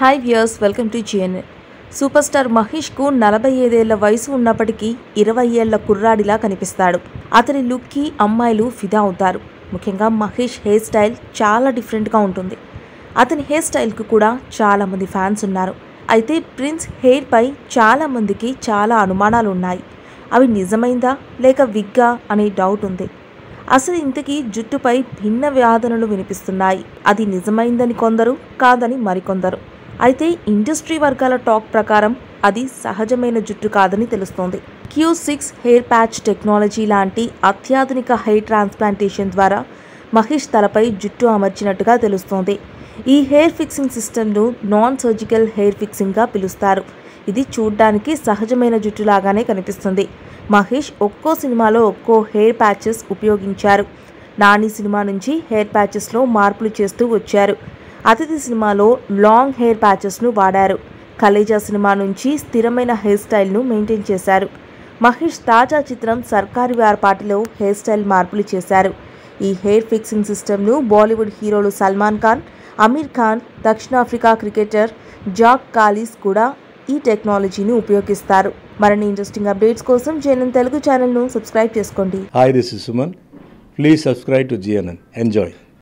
Hi viewers welcome to GNN super star మహేష్కు నలభై ఐదేళ్ళ వయసు ఉన్నప్పటికీ ఇరవై ఏళ్ళ కుర్రాడిలా కనిపిస్తాడు. అతని లుక్కి అమ్మాయిలు ఫిదా అవుతారు. ముఖ్యంగా మహేష్ హెయిర్ స్టైల్ చాలా డిఫరెంట్గా ఉంటుంది. అతని హెయిర్ స్టైల్కి కూడా చాలామంది ఫ్యాన్స్ ఉన్నారు. అయితే ప్రిన్స్ హెయిర్పై చాలామందికి చాలా అనుమానాలు ఉన్నాయి. అవి నిజమైందా లేక విగ్గా అనే డౌట్ ఉంది. అసలు ఇంతకీ జుట్టుపై భిన్న వ్యాధనలు వినిపిస్తున్నాయి. అది నిజమైందని కొందరు కాదని మరికొందరు. అయితే ఇండస్ట్రీ వర్గాల టాక్ ప్రకారం అది సహజమైన జుట్టు కాదని తెలుస్తోంది. Q six hair patch technology లాంటి అత్యాధునిక హెయిర్ ట్రాన్స్ప్లాంటేషన్ ద్వారా మహేష్ తలపై జుట్టు అమర్చినట్టుగా తెలుస్తోంది. ఈ హెయిర్ ఫిక్సింగ్ సిస్టమ్ను నాన్ సర్జికల్ హెయిర్ ఫిక్సింగ్గా పిలుస్తారు. ఇది చూడ్డానికి సహజమైన జుట్టులాగానే కనిపిస్తుంది. మహేష్ ఒక్కో సినిమాలో ఒక్కో హెయిర్ ప్యాచెస్ ఉపయోగించారు. నాని సినిమా నుంచి హెయిర్ ప్యాచెస్లో మార్పులు చేస్తూ వచ్చారు. అతిథి సినిమాలో లాంగ్ హెయిర్ ప్యాచెస్ను వాడారు. కలేజా సినిమా నుంచి స్థిరమైన హెయిర్ స్టైల్ను మెయింటైన్ చేశారు. మహేష్ తాజా చిత్రం సర్కారు వ్యాపాటిలో హెయిర్ స్టైల్ మార్పులు చేశారు. ఈ హెయిర్ ఫిక్సింగ్ సిస్టమ్ను బాలీవుడ్ హీరోలు సల్మాన్ ఖాన్ అమీర్ ఖాన్ దక్షిణాఫ్రికా క్రికెటర్ జాక్ కాలీస్ కూడా ఈ టెక్నాలజీని ఉపయోగిస్తారు. మరిన్ని ఇంట్రెస్టింగ్ అప్డేట్స్ కోసం జేఎన్ఎన్ తెలుగు ఛానల్ను సబ్స్క్రైబ్ చేసుకోండి. Hi this is Suman please subscribe to GNN enjoy